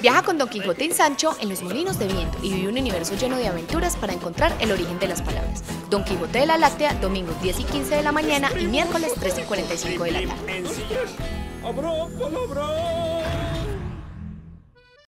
Viaja con Don Quijote y Sancho en los molinos de viento y vive un universo lleno de aventuras para encontrar el origen de las palabras. Don Quijote de la Láctea, domingos 10 y 15 de la mañana y miércoles 3 y 45 de la tarde. Habrá palabra.